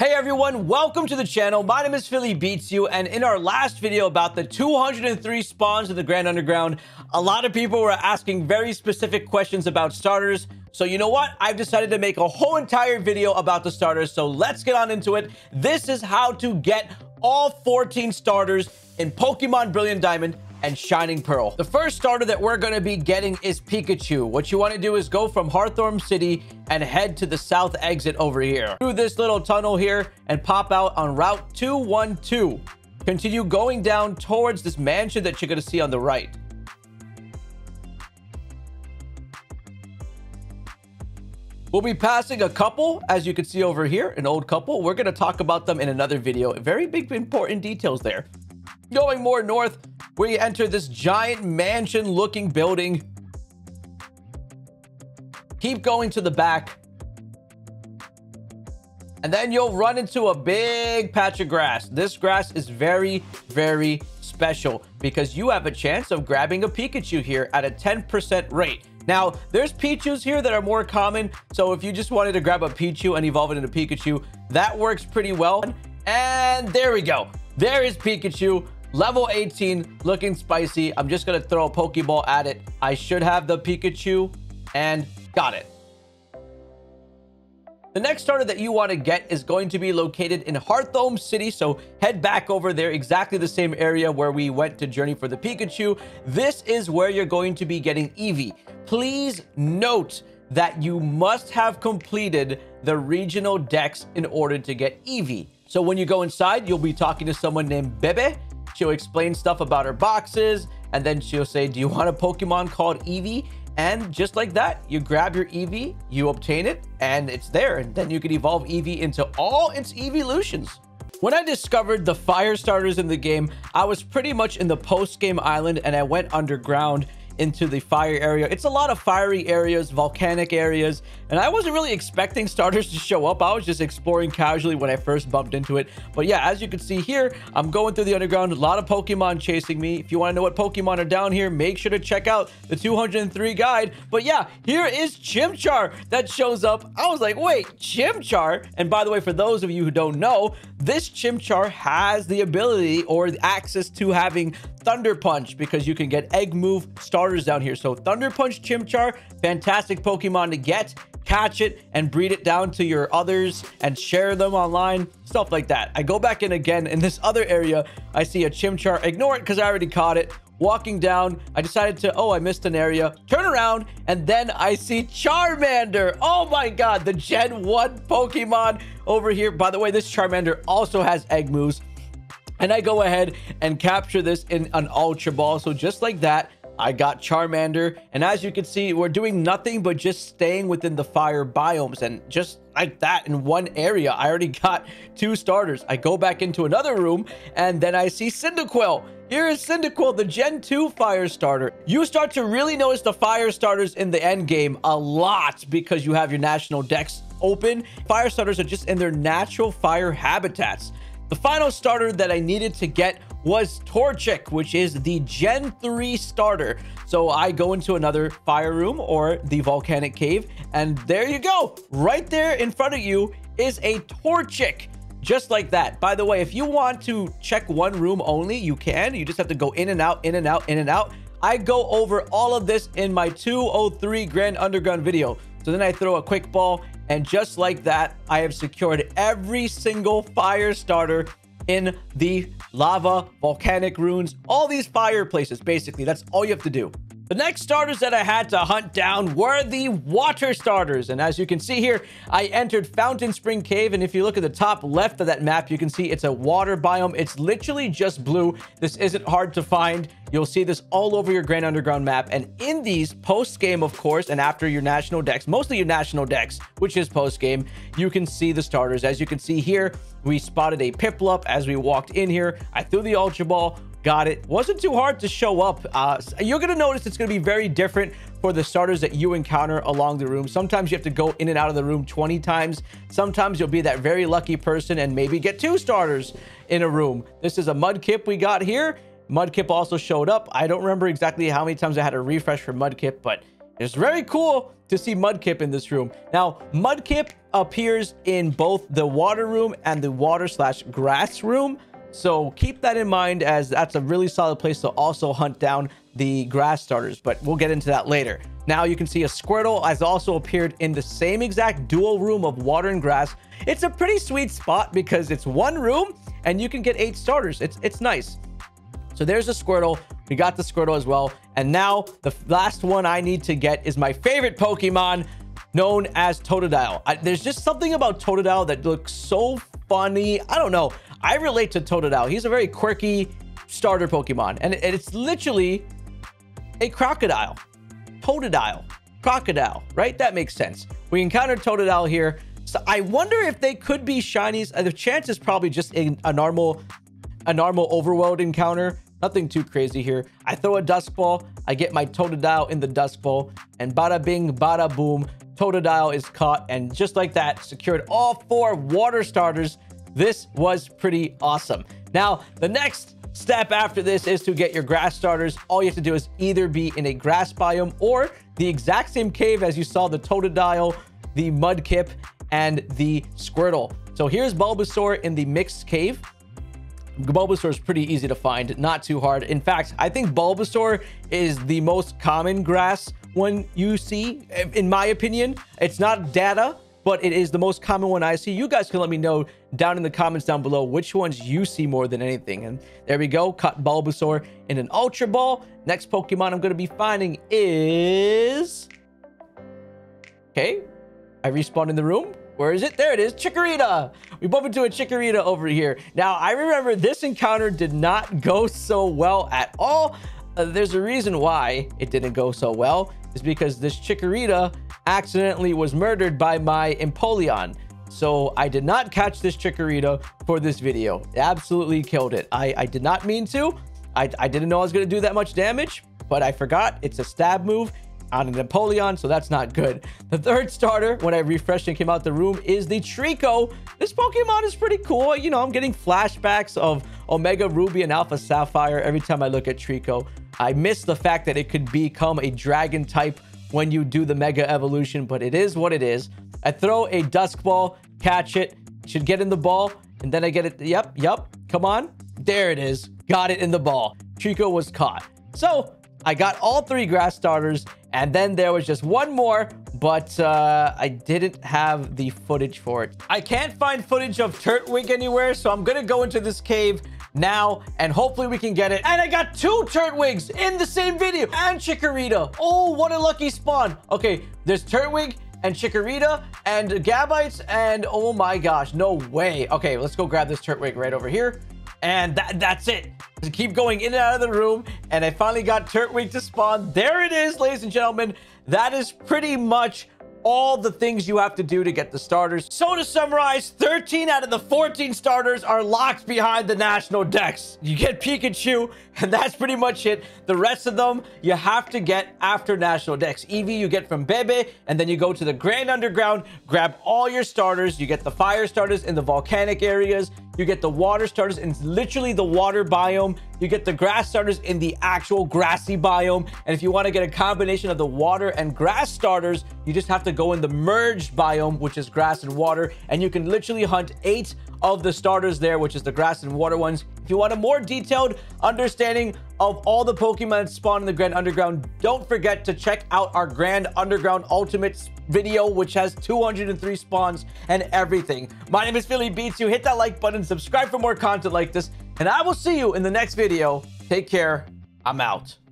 Hey everyone, welcome to the channel. My name is PhillyBeatzU, and in our last video about the 203 spawns in the Grand Underground, a lot of people were asking very specific questions about starters. So you know what? I've decided to make a whole entire video about the starters, so let's get on into it. This is how to get all 14 starters in Pokemon Brilliant Diamond and Shining Pearl. The first starter that we're going to be getting is Pikachu. What you want to do is go from Hearthome City and head to the south exit over here. Through this little tunnel here and pop out on Route 212. Continue going down towards this mansion that you're going to see on the right. We'll be passing a couple, as you can see over here, an old couple. We're going to talk about them in another video. Very big, important details there. Going more north, we enter this giant mansion looking building. Keep going to the back. And then you'll run into a big patch of grass. This grass is very, very special because you have a chance of grabbing a Pikachu here at a 10% rate. Now, there's Pichus here that are more common. So if you just wanted to grab a Pichu and evolve it into Pikachu, that works pretty well. And there we go. There is Pikachu. Level 18, looking spicy. I'm just going to throw a Pokeball at it. I should have the Pikachu and got it. The next starter that you want to get is going to be located in Hearthome City, so head back over there, exactly the same area where we went to Journey for the Pikachu. This is where you're going to be getting Eevee. Please note that you must have completed the regional dex in order to get Eevee. So when you go inside, you'll be talking to someone named Bebe, She'll explain stuff about her boxes, and then she'll say, do you want a Pokemon called Eevee? And just like that, you grab your Eevee, you obtain it, and it's there. And then you can evolve Eevee into all its evolutions. When I discovered the fire starters in the game, I was pretty much in the post-game island and I went underground into the fire area. It's a lot of fiery areas, volcanic areas, and I wasn't really expecting starters to show up. I was just exploring casually when I first bumped into it. But yeah, as you can see here, I'm going through the underground. A lot of Pokemon chasing me. If you want to know what Pokemon are down here, make sure to check out the 203 guide. But yeah, here is Chimchar that shows up. I was like, wait, Chimchar? And by the way, for those of you who don't know, this Chimchar has the ability or the access to having Thunder Punch because you can get Egg Move starters down here. So Thunder Punch Chimchar, fantastic Pokemon to get, catch it, and breed it down to your others and share them online, stuff like that. I go back in again. In this other area, I see a Chimchar. Ignore it because I already caught it. Walking down, I decided to, oh, I missed an area. Turn around, and then I see Charmander. Oh my god, the Gen 1 Pokemon over here. By the way, this Charmander also has egg moves. And I go ahead and capture this in an Ultra Ball. So just like that, I got Charmander. And as you can see, we're doing nothing but just staying within the fire biomes. And just like that in one area, I already got two starters. I go back into another room and then I see Cyndaquil. Here is Cyndaquil, the Gen 2 fire starter. You start to really notice the fire starters in the end game a lot because you have your national dex open. Fire starters are just in their natural fire habitats. The final starter that I needed to get was Torchic, which is the Gen 3 starter. So I go into another fire room or the volcanic cave, and there you go. Right there in front of you is a Torchic. Just like that. By the way, if you want to check one room only, you can. You just have to go in and out, in and out, in and out. I go over all of this in my 203 Grand Underground video. So then I throw a quick ball and just like that, I have secured every single fire starter in the lava, volcanic ruins, all these fireplaces, basically. That's all you have to do. The next starters that I had to hunt down were the water starters. And as you can see here, I entered Fountain Spring Cave. And if you look at the top left of that map, you can see it's a water biome. It's literally just blue. This isn't hard to find. You'll see this all over your Grand Underground map. And in these post-game, of course, and after your national dex, mostly your national dex, which is post-game, you can see the starters. As you can see here, we spotted a Piplup as we walked in here. I threw the Ultra Ball. Got it. Wasn't too hard to show up. Uh, you're going to notice it's going to be very different for the starters that you encounter along the room. Sometimes you have to go in and out of the room 20 times. Sometimes you'll be that very lucky person and maybe get two starters in a room. This is a Mudkip we got here. Mudkip also showed up. I don't remember exactly how many times I had to refresh for Mudkip, but it's very cool to see Mudkip in this room. Now, Mudkip appears in both the water room and the water slash grass room. So keep that in mind as that's a really solid place to also hunt down the grass starters, but we'll get into that later. Now you can see a Squirtle has also appeared in the same exact dual room of water and grass. It's a pretty sweet spot because it's one room and you can get eight starters. It's, it's nice. So there's a Squirtle. We got the Squirtle as well. And now the last one I need to get is my favorite Pokemon known as Totodile. I, there's just something about Totodile that looks so funny. I don't know. I relate to Totodile. He's a very quirky starter Pokemon. And, it's literally a crocodile. Totodile. Crocodile, right? That makes sense. We encountered Totodile here. So I wonder if they could be shinies. Uh, the chance is probably just a, a normal a normal overworld encounter. Nothing too crazy here. I throw a Dusk Ball. I get my Totodile in the Dusk Ball. And bada bing, bada boom. Totodile is caught. And just like that, secured all four water starters. This was pretty awesome. Now, the next step after this is to get your grass starters. All you have to do is either be in a grass biome or the exact same cave as you saw the Totodile, the Mudkip, and the Squirtle. So here's Bulbasaur in the mixed cave. Bulbasaur is pretty easy to find, not too hard. In fact, I think Bulbasaur is the most common grass one you see, in my opinion. It's not data, but it is the most common one I see. You guys can let me know down in the comments down below which ones you see more than anything. And there we go, cut Bulbasaur in an Ultra Ball. Next Pokemon I'm going to be finding is... Okay, I respawned in the room. Where is it? There it is. Chikorita. We bump into a Chikorita over here. Now, I remember this encounter did not go so well at all. Uh, there's a reason why it didn't go so well. Is because this Chikorita accidentally was murdered by my Empoleon. So I did not catch this Chikorita for this video. absolutely killed it. I, I did not mean to. I, I didn't know I was going to do that much damage, but I forgot. It's a stab move on an Empoleon, so that's not good. The third starter, when I refreshed and came out the room, is the Treecko. This Pokemon is pretty cool. You know, I'm getting flashbacks of Omega Ruby and Alpha Sapphire every time I look at Treecko. I miss the fact that it could become a dragon type when you do the Mega Evolution, but it is what it is. I throw a Dusk Ball, catch it, should get in the ball, and then I get it. Yep, yep, come on. There it is. Got it in the ball. Treecko was caught. So I got all three grass starters, and then there was just one more, but uh, I didn't have the footage for it. I can't find footage of Turtwig anywhere, so I'm gonna go into this cave now, and hopefully we can get it. And I got two Turtwigs in the same video, and Chikorita. Oh, what a lucky spawn. Okay, there's Turtwig, and Chikorita and Gabites and oh my gosh, no way. Okay, let's go grab this Turtwig right over here. And that, that's it. Just keep going in and out of the room. And I finally got Turtwig to spawn. There it is, ladies and gentlemen. That is pretty much all the things you have to do to get the starters. So to summarize, 13 out of the 14 starters are locked behind the national dex. You get Pikachu, and that's pretty much it. The rest of them, you have to get after national dex. Eevee, you get from Bebe, and then you go to the Grand Underground, grab all your starters. You get the fire starters in the volcanic areas. You get the water starters in literally the water biome. You get the grass starters in the actual grassy biome. And if you want to get a combination of the water and grass starters, you just have to go in the merged biome, which is grass and water. And you can literally hunt eight of the starters there, which is the grass and water ones. If you want a more detailed understanding of all the Pokemon spawn in the Grand Underground, don't forget to check out our Grand Underground Ultimate video, which has 203 spawns and everything. My name is Philly Beats. You hit that like button, subscribe for more content like this, and I will see you in the next video. Take care. I'm out.